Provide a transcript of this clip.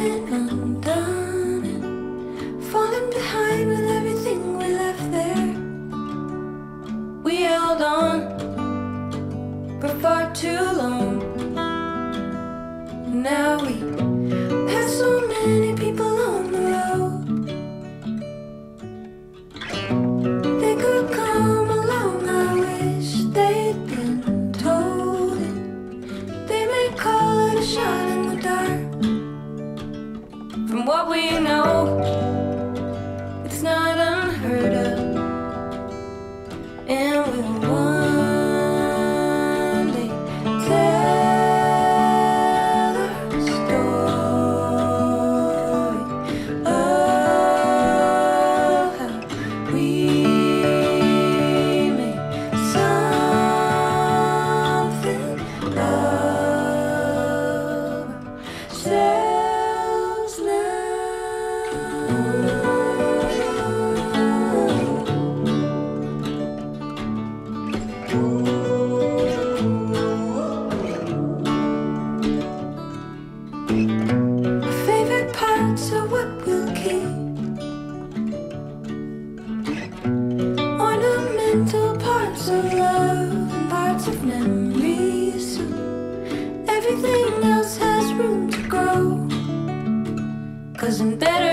commitment. what we know. of love, parts of memories. Everything else has room to grow. Cause I'm better.